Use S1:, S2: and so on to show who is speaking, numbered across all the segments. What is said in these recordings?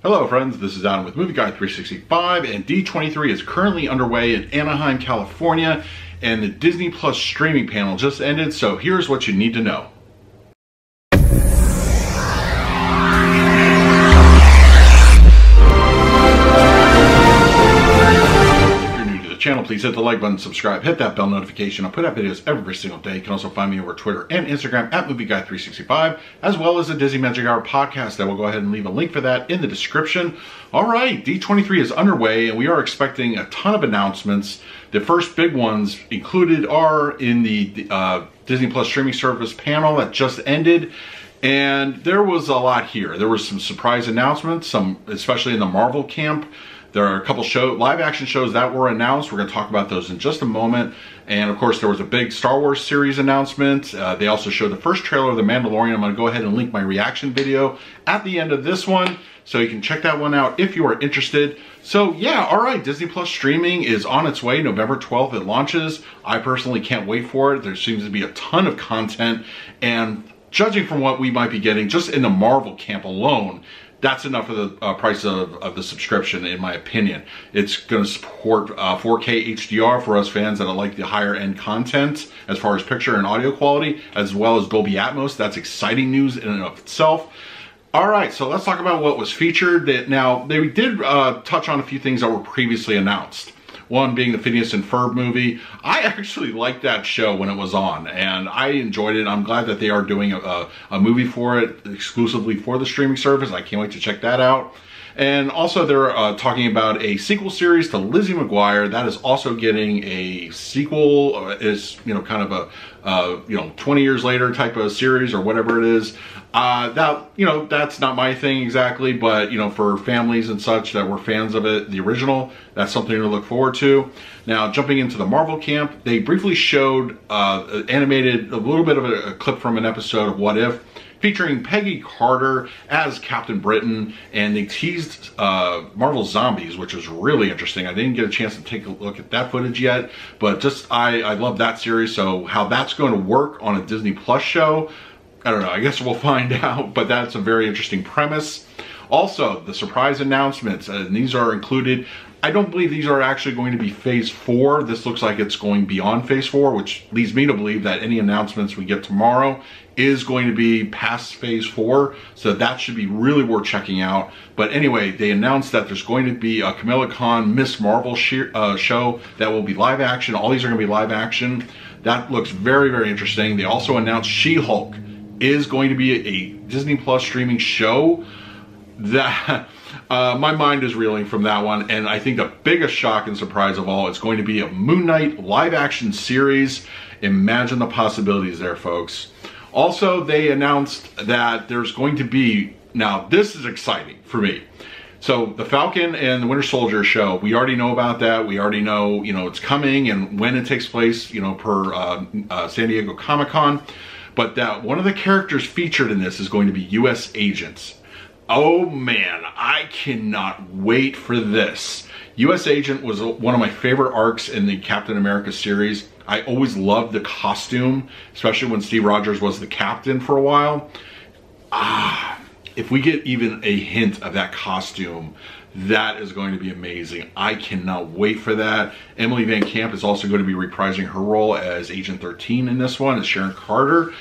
S1: Hello friends, this is Adam with Movie Guy 365 and D23 is currently underway in Anaheim, California and the Disney Plus streaming panel just ended, so here's what you need to know. Please hit the like button, subscribe, hit that bell notification. I put out videos every single day. You can also find me over Twitter and Instagram at MovieGuy365, as well as the Disney Magic Hour podcast. I will go ahead and leave a link for that in the description. All right, D23 is underway, and we are expecting a ton of announcements. The first big ones included are in the uh, Disney Plus streaming service panel that just ended. And there was a lot here. There were some surprise announcements, some especially in the Marvel camp. There are a couple show live action shows that were announced. We're going to talk about those in just a moment. And of course, there was a big Star Wars series announcement. Uh, they also showed the first trailer of The Mandalorian. I'm going to go ahead and link my reaction video at the end of this one. So you can check that one out if you are interested. So yeah, all right, Disney Plus streaming is on its way. November 12th it launches. I personally can't wait for it. There seems to be a ton of content. And judging from what we might be getting just in the Marvel camp alone, that's enough of the uh, price of, of the subscription in my opinion. It's going to support uh, 4K HDR for us fans that like the higher end content as far as picture and audio quality, as well as Dolby Atmos. That's exciting news in and of itself. All right, so let's talk about what was featured. That now, they did uh, touch on a few things that were previously announced. One being the Phineas and Ferb movie. I actually liked that show when it was on, and I enjoyed it. I'm glad that they are doing a, a movie for it exclusively for the streaming service. I can't wait to check that out. And also they're uh, talking about a sequel series to Lizzie McGuire that is also getting a sequel. Uh, is you know kind of a uh, you know 20 years later type of series or whatever it is. Uh, that you know that's not my thing exactly, but you know for families and such that were fans of it, the original, that's something to look forward to. Now jumping into the Marvel camp, they briefly showed uh, animated a little bit of a, a clip from an episode of What If featuring Peggy Carter as Captain Britain, and they teased uh, Marvel Zombies, which was really interesting. I didn't get a chance to take a look at that footage yet, but just I, I love that series, so how that's going to work on a Disney Plus show, I don't know, I guess we'll find out, but that's a very interesting premise. Also, the surprise announcements, and these are included I don't believe these are actually going to be phase four. This looks like it's going beyond phase four, which leads me to believe that any announcements we get tomorrow is going to be past phase four. So that should be really worth checking out. But anyway, they announced that there's going to be a Kamala Khan Miss Marvel uh, show that will be live action. All these are going to be live action. That looks very, very interesting. They also announced She-Hulk is going to be a Disney Plus streaming show that uh, my mind is reeling from that one. And I think the biggest shock and surprise of all is going to be a Moon Knight live action series. Imagine the possibilities there, folks. Also, they announced that there's going to be, now this is exciting for me. So the Falcon and the Winter Soldier show, we already know about that. We already know, you know, it's coming and when it takes place, you know, per uh, uh, San Diego Comic-Con. But that one of the characters featured in this is going to be U.S. agents. Oh man, I cannot wait for this. U.S. Agent was one of my favorite arcs in the Captain America series. I always loved the costume, especially when Steve Rogers was the captain for a while. Ah, if we get even a hint of that costume, that is going to be amazing. I cannot wait for that. Emily VanCamp is also going to be reprising her role as Agent 13 in this one, as Sharon Carter.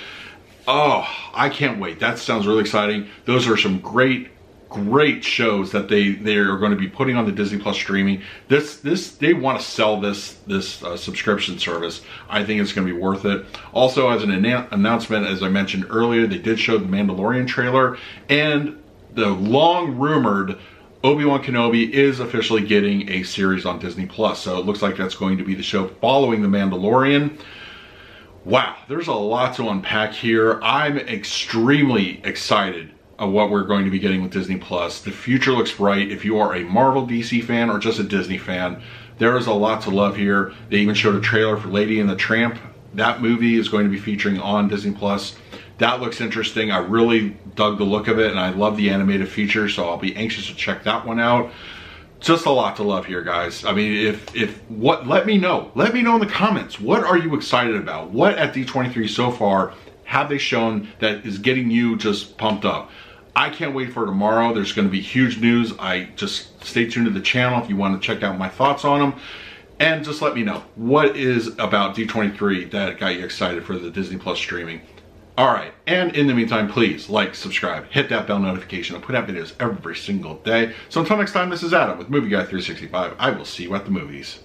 S1: Oh, I can't wait. That sounds really exciting. Those are some great great shows that they they are going to be putting on the Disney Plus streaming. This this they want to sell this this uh, subscription service. I think it's going to be worth it. Also, as an announcement, as I mentioned earlier, they did show the Mandalorian trailer and the long rumored Obi-Wan Kenobi is officially getting a series on Disney Plus. So it looks like that's going to be the show following the Mandalorian. Wow, there's a lot to unpack here. I'm extremely excited of what we're going to be getting with Disney Plus. The future looks bright. If you are a Marvel DC fan or just a Disney fan, there is a lot to love here. They even showed a trailer for Lady and the Tramp. That movie is going to be featuring on Disney Plus. That looks interesting. I really dug the look of it and I love the animated feature, so I'll be anxious to check that one out just a lot to love here guys i mean if if what let me know let me know in the comments what are you excited about what at d23 so far have they shown that is getting you just pumped up I can't wait for tomorrow. There's going to be huge news. I just stay tuned to the channel if you want to check out my thoughts on them. And just let me know what is about D23 that got you excited for the Disney Plus streaming. All right, and in the meantime, please like, subscribe, hit that bell notification. I put out videos every single day. So until next time, this is Adam with Movie Guy 365. I will see you at the movies.